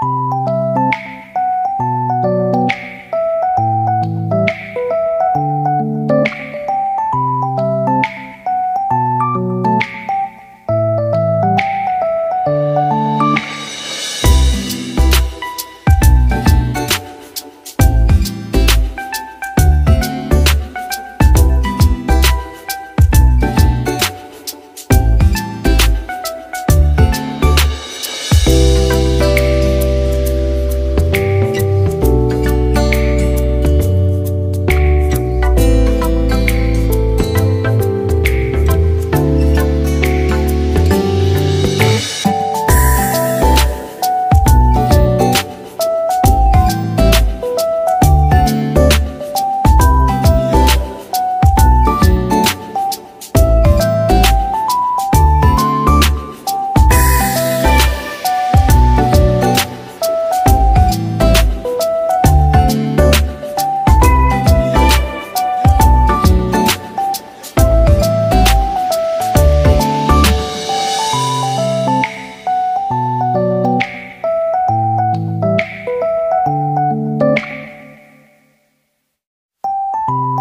Thank you. you